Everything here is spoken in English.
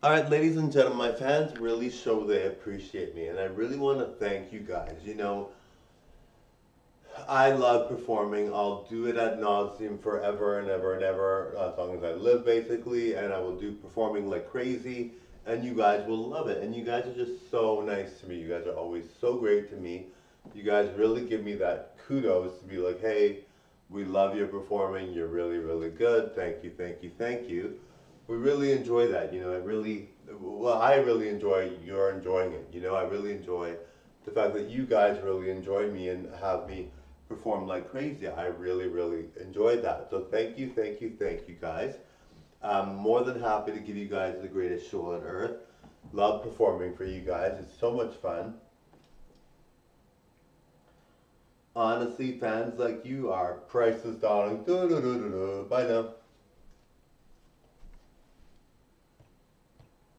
All right, ladies and gentlemen, my fans really show they appreciate me, and I really want to thank you guys. You know, I love performing. I'll do it at nauseum forever and ever and ever, as long as I live, basically, and I will do performing like crazy, and you guys will love it. And you guys are just so nice to me. You guys are always so great to me. You guys really give me that kudos to be like, hey, we love your performing. You're really, really good. Thank you, thank you, thank you we really enjoy that. You know, I really, well, I really enjoy you're enjoying it. You know, I really enjoy the fact that you guys really enjoy me and have me perform like crazy. I really, really enjoyed that. So thank you, thank you, thank you guys. I'm more than happy to give you guys the greatest show on earth. Love performing for you guys. It's so much fun. Honestly, fans like you are priceless, darling. Bye now.